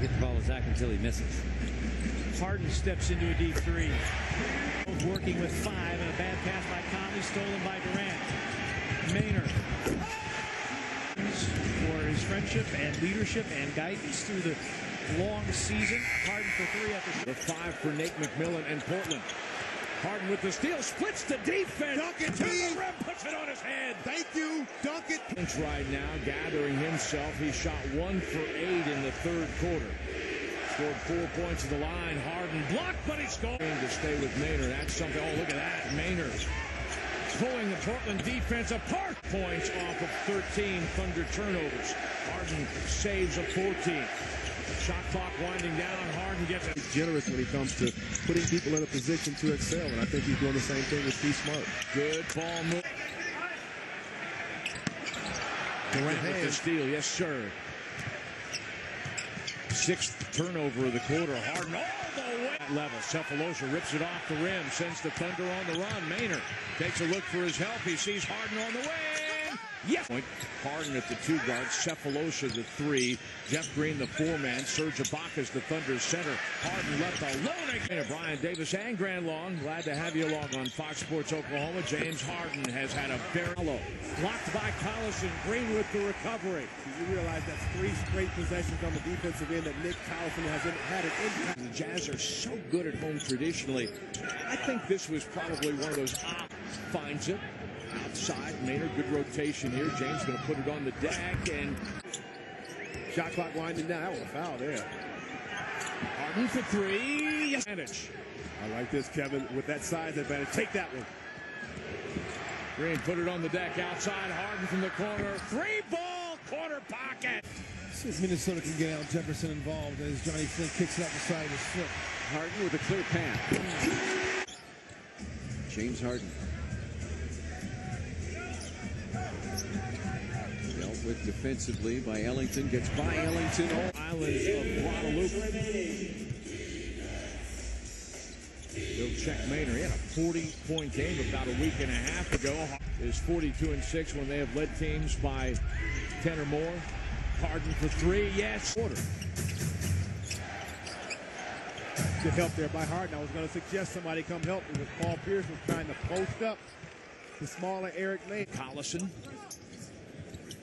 get the ball to Zach until he misses. Harden steps into a deep three. Both working with five and a bad pass by Conley stolen by Durant. Maynor for his friendship and leadership and guidance through the long season. Harden for three after the five for Nate McMillan and Portland. Harden with the steal, splits the defense. Duncan to the rim, puts it on his head. Thank you, dunk Duncan. Right now, gathering himself. He shot one for eight in the third quarter. Scored four points at the line. Harden blocked, but he scored. To stay with Maynor. That's something. Oh, look at that. Maynor pulling the Portland defense apart. Points off of 13 Thunder turnovers. Harden saves a 14. Shot clock winding down. Harden gets it. He's generous when he comes to putting people in a position to excel, and I think he's doing the same thing with Steve Smart. Good ball move. Durant with the steal. Yes, sir. Sixth turnover of the quarter. Harden all the way. Level. Sefolosha rips it off the rim. Sends the Thunder on the run. Maynor takes a look for his help. He sees Harden on the way. Yes. Point. Harden at the two guard. Sefolosha the three. Jeff Green the four man. Serge Ibaka's the Thunder center. Harden left alone again. Brian Davis and Grant Long. Glad to have you along on Fox Sports Oklahoma. James Harden has had a very low. Blocked by Collison. Green with the recovery. You realize that's three straight possessions on the defensive end that Nick Collison has had an impact. The Jazz are so good at home traditionally. I think this was probably one of those ah, finds it outside. Maynor, good rotation here. James going to put it on the deck and shot clock winding down. That was a foul there. Harden for three. Advantage. I like this, Kevin, with that size advantage. Take that one. Green put it on the deck outside. Harden from the corner. Three ball corner pocket. See if Minnesota can get Al Jefferson involved as Johnny Flynn kicks it out the side of his foot. Harden with a clear path. James Harden. Defensively by Ellington. Gets by Ellington. All islands of Guadalupe. He'll check Maynor. He had a 40-point game about a week and a half ago. Is 42 and 6 when they have led teams by 10 or more. Harden for three. Yes. Quarter. Good help there by Harden. I was going to suggest somebody come help me Paul Pierce was trying to post up the smaller Eric May. Collison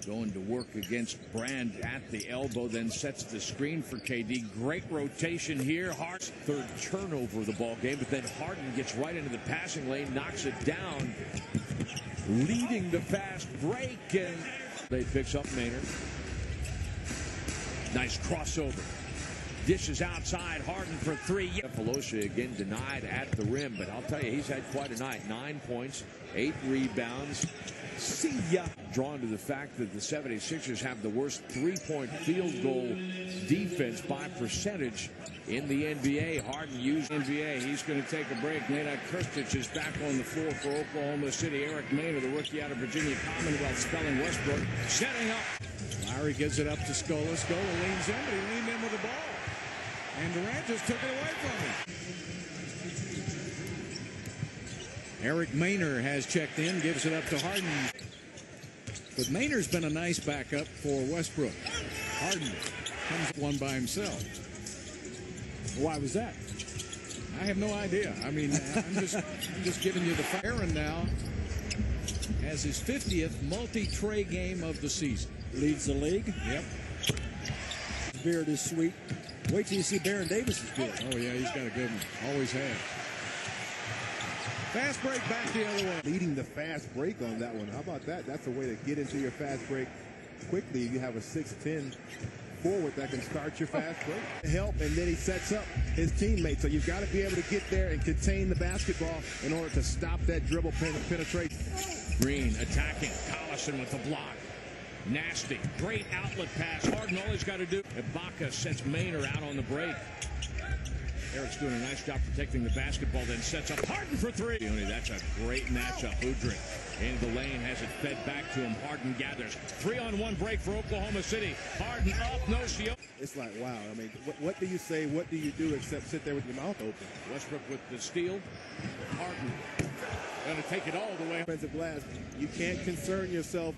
going to work against Brand at the elbow, then sets the screen for KD. Great rotation here. Hart's third turnover of the ball game, but then Harden gets right into the passing lane, knocks it down, leading the fast break, and they picks up Maynor. Nice crossover. Dishes outside, Harden for three. Pelosi again denied at the rim, but I'll tell you, he's had quite a night. Nine points, eight rebounds. See ya. Drawn to the fact that the 76ers have the worst three-point field goal defense by percentage in the NBA. Harden used NBA. He's going to take a break. Nate Krstic is back on the floor for Oklahoma City. Eric Maynor, the rookie out of Virginia Commonwealth, spelling Westbrook, setting up. Lowry gives it up to Scola. Scola leans in, but he leaned in with the ball. And Durant just took it away from him. Eric Maynor has checked in, gives it up to Harden. But Maynor's been a nice backup for Westbrook. Harden comes one by himself. Why was that? I have no idea. I mean, I'm just I'm just giving you the Aaron now has his 50th multi-tray game of the season. Leads the league. Yep. Beard is sweet. Wait till you see Baron Davis is good. Oh yeah, he's got a good one. Always has. Fast break back the other way. Leading the fast break on that one. How about that? That's a way to get into your fast break quickly. You have a 6'10 forward that can start your fast break. Help, and then he sets up his teammate. So you've got to be able to get there and contain the basketball in order to stop that dribble penetration. Green attacking. Collison with the block. Nasty. Great outlet pass. Harden, all he's got to do. Ibaka sets Maynor out on the break. Eric's doing a nice job protecting the basketball, then sets up Harden for three. That's a great matchup. Udrih into the lane, has it fed back to him. Harden gathers. Three on one break for Oklahoma City. Harden up, no shield. It's like, wow. I mean, what, what do you say? What do you do except sit there with your mouth open? Westbrook with the steal. Harden going to take it all the way. Offensive glass. You can't concern yourself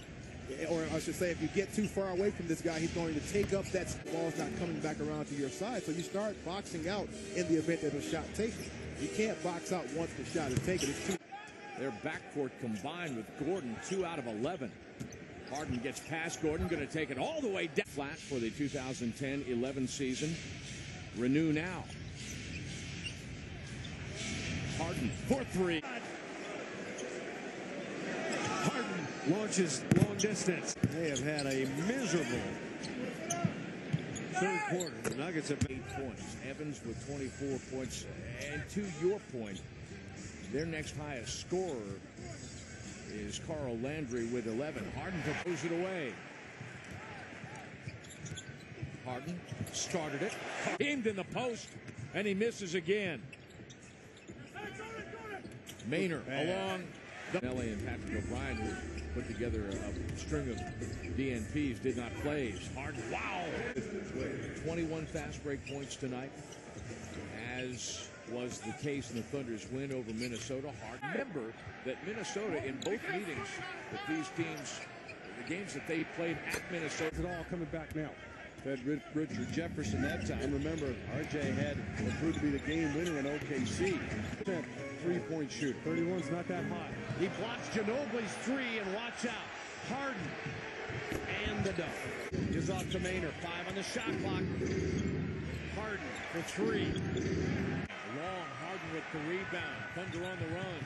or I should say, if you get too far away from this guy, he's going to take up that ball's not coming back around to your side. So you start boxing out in the event there's a shot taken. You can't box out once the shot is taken. It's too Their backcourt combined with Gordon, two out of 11. Harden gets past Gordon, going to take it all the way down. Flat for the 2010-11 season. Renew now. Harden for three. Harden launches long distance. They have had a miserable third quarter. The Nuggets have Eight points. Evans with 24 points. And to your point, their next highest scorer is Carl Landry with 11. Harden throws it away. Harden started it, aimed in the post, and he misses again. Maynor along. Nelly and Patrick O'Brien, who put together a, a string of DNPs, did not play. Harden, wow! 21 fast break points tonight, as was the case in the Thunder's win over Minnesota. Hard. Remember that Minnesota, in both meetings with these teams, the games that they played at Minnesota, It's all coming back now. Fed Richard Jefferson that time. Remember, RJ had proved to be the game winner in OKC. Three-point shooter. 31's not that hot. He blocks Ginobili's three, and watch out. Harden. And the dunk. Is off to Maynor. Five on the shot clock. Harden for three. Long Harden with the rebound. Thunder on the run.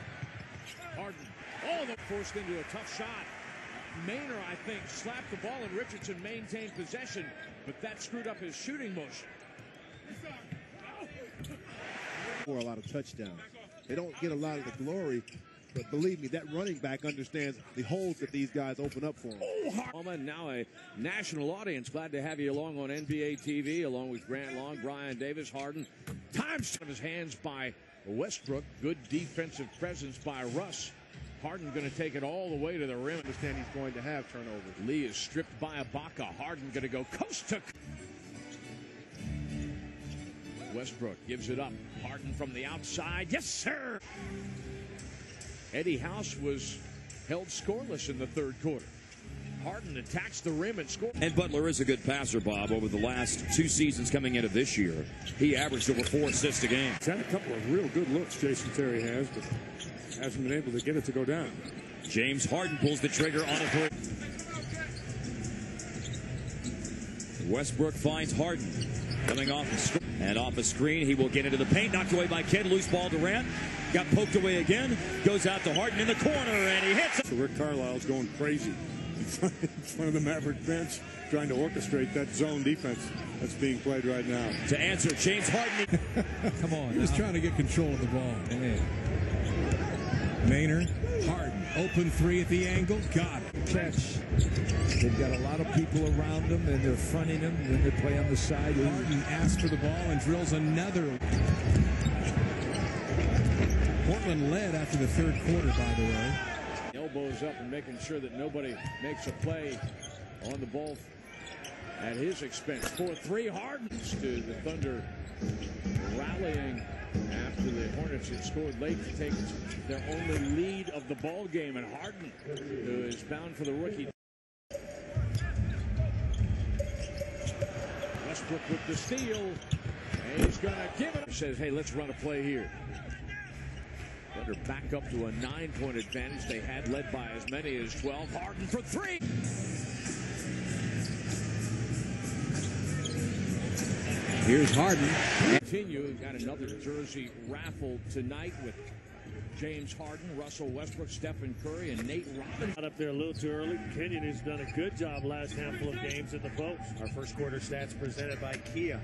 Harden. Oh, the forced into a tough shot. Maynor, I think, slapped the ball and Richardson maintained possession, but that screwed up his shooting motion. for a lot of touchdowns. They don't get a lot of the glory, but believe me, that running back understands the holes that these guys open up for him. Oklahoma, now a national audience. Glad to have you along on NBA TV, along with Grant Long, Brian Davis, Harden. Times of his hands by Westbrook. Good defensive presence by Russ. Harden going to take it all the way to the rim. Understand he's going to have turnovers. Lee is stripped by Ibaka. Harden going to go coast to Westbrook gives it up. Harden from the outside. Yes, sir. Eddie House was held scoreless in the third quarter. Harden attacks the rim and scores. And Butler is a good passer, Bob. Over the last two seasons coming into this year, he averaged over four assists a game. He's had a couple of real good looks, Jason Terry has, but hasn't been able to get it to go down. James Harden pulls the trigger on a three. Westbrook finds Harden coming off the screen. And off a screen, he will get into the paint. Knocked away by Kidd. Loose ball Durant. Got poked away again. Goes out to Harden in the corner, and he hits it. So Rick Carlisle's going crazy in front, in front of the Maverick bench, trying to orchestrate that zone defense that's being played right now. To answer, James Harden. Come on. He was trying to get control of the ball. Maynor, Harden, open three at the angle, got it. catch. They've got a lot of people around them, and they're fronting them. Then they play on the side. Harden asks for the ball and drills another. Portland led after the third quarter, by the way. Elbows up and making sure that nobody makes a play on the ball at his expense. 4-3 Harden to the Thunder rallying after the Hornets had scored late to take their only lead of the ball game. And Harden, who is bound for the rookie. Westbrook with the steal. And he's going to give it. He says, hey, let's run a play here. Thunder back up to a nine-point advantage. They had led by as many as 12. Harden for three. Here's Harden. Continue. We've got another jersey raffle tonight with James Harden, Russell Westbrook, Stephen Curry, and Nate Robinson. Got up there a little too early. Kenyon has done a good job last handful of games in the post. Our first quarter stats presented by Kia.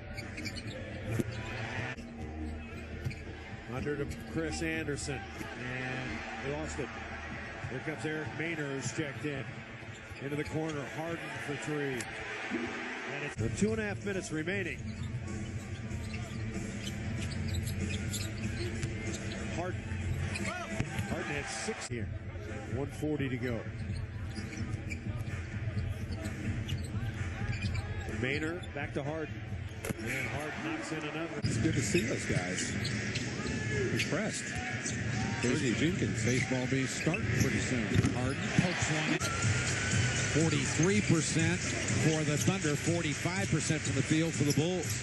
Under to Chris Andersen. And they lost it. Here comes Eric Maynor who's checked in. Into the corner. Harden for three. And it's with two and a half minutes remaining. Six here. 140 to go. Maynor back to Harden. And Harden knocks in another. It's good to see those guys. Impressed. Jersey Jenkins, baseball being starting pretty soon. Harden pokes one. 43% for the Thunder, 45% from the field for the Bulls.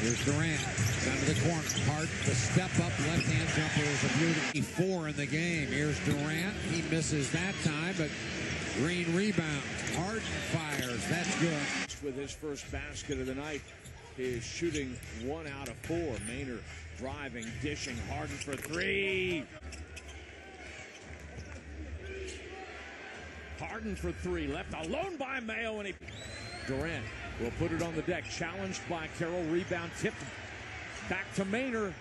Here's Durant the corner. Hart, the step up left hand jumper is a beauty. Four in the game. Here's Durant. He misses that time, but Green rebound. Hart fires. That's good. With his first basket of the night, is shooting one out of four. Maynor driving, dishing, Harden for three. Harden for three, left alone by Mayo, and he. Durant will put it on the deck, challenged by Carroll. Rebound tipped back to Maynor.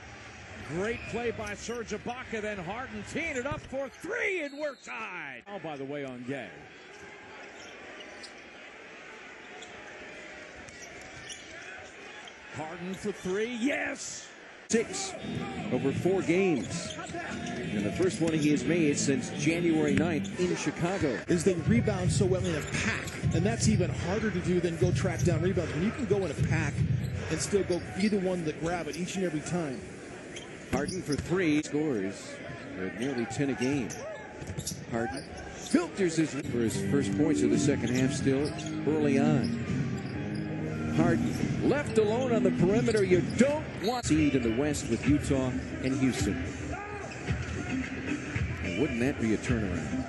Great play by Serge Ibaka. Then Harden teeing it up for three, and we're tied. Oh, by the way, on Gay. Harden for three, yes. Six over four games. And the first one he has made since January 9th in Chicago. Is they rebound so well in a pack. And that's even harder to do than go track down rebounds. When you can go in a pack and still go be the one that grab it each and every time. Harden for three scores at nearly 10 a game. Harden filters his for his first points of the second half still early on. Harden left alone on the perimeter. You don't want seed in the West with Utah and Houston. And wouldn't that be a turnaround?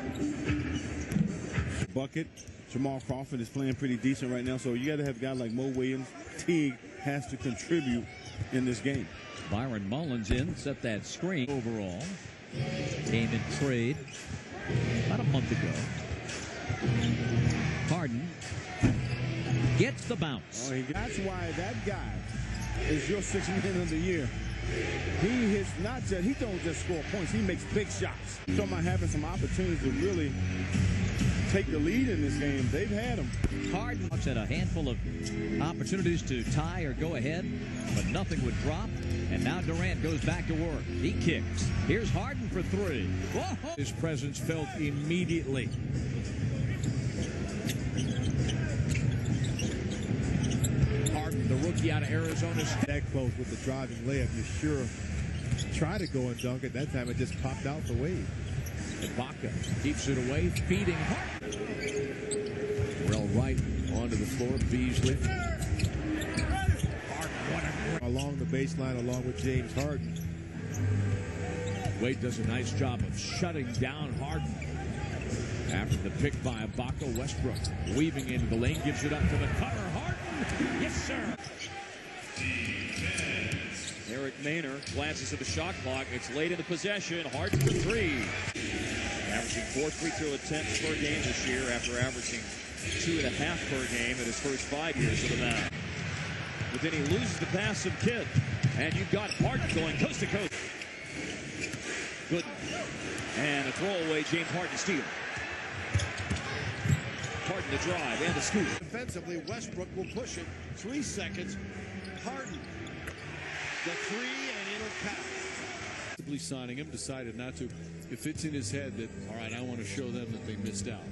Bucket. Jamal Crawford is playing pretty decent right now, so you got to have a guy like Mo Williams. Teague has to contribute in this game. Byron Mullens in, set that screen overall. Came in trade about a month ago. Harden gets the bounce. Oh, that's why that guy is your sixth man of the year. He is not just he don't just score points, he makes big shots. Talking about having some opportunities to really take the lead in this game. They've had them. Harden had a handful of opportunities to tie or go ahead, but nothing would drop. And now Durant goes back to work. He kicks. Here's Harden for three. Whoa! His presence felt immediately. Harden, the rookie out of Arizona. That close with the driving layup, you sure try to go and dunk it. That time it just popped out the way. Ibaka keeps it away, feeding Harden. Well, right onto the floor, Beasley. Along the baseline, along with James Harden. Wade does a nice job of shutting down Harden. After the pick by Ibaka, Westbrook weaving into the lane, gives it up to the cover. Harden, yes sir. Eric Maynor glances at the shot clock. It's late in the possession. Harden for three. Averaging four free throw attempts per game this year after averaging two and a half per game in his first five years of the mat. But then he loses the pass of Kidd. And you've got Harden going coast to coast. Good. And a throwaway, James Harden steal. Harden the drive and the scoop. Defensively, Westbrook will push it. Three seconds. Harden. The three. Possibly signing him, decided not to. If it's in his head that, all right, I want to show them that they missed out.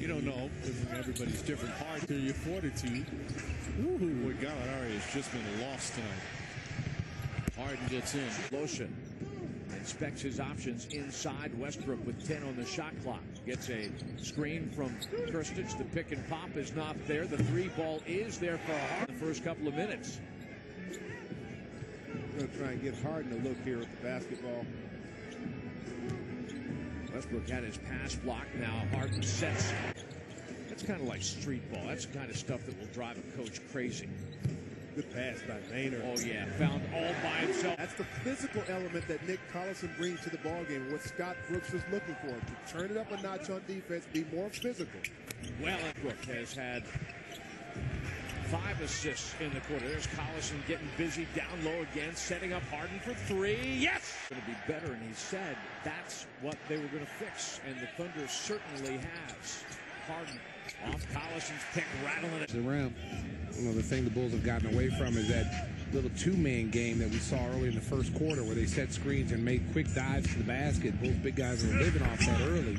You don't know. Everybody's different. Hard to your fortitude. Ooh, boy, Gallinari has just been lost tonight. Harden gets in. Lotion inspects his options inside. Westbrook with 10 on the shot clock. Gets a screen from Krstic. The pick and pop is not there. The three ball is there for Harden the first couple of minutes. Going to try and get Harden a look here at the basketball. Westbrook had his pass blocked. Now Harden sets. That's kind of like street ball. That's the kind of stuff that will drive a coach crazy. Good pass by Maynor. Oh, yeah. Found all by himself. That's the physical element that Nick Collison brings to the ballgame. What Scott Brooks was looking for. To turn it up a notch on defense, be more physical. Well, Brook has had five assists in the quarter. There's Collison getting busy down low again, setting up Harden for three. Yes! Going to be better, and he said that's what they were going to fix, and the Thunder certainly has. Harden off Collison's pick, rattling it. The rim. You know, the thing the Bulls have gotten away from is that little two-man game that we saw early in the first quarter where they set screens and made quick dives to the basket. Bulls big guys were living off that early.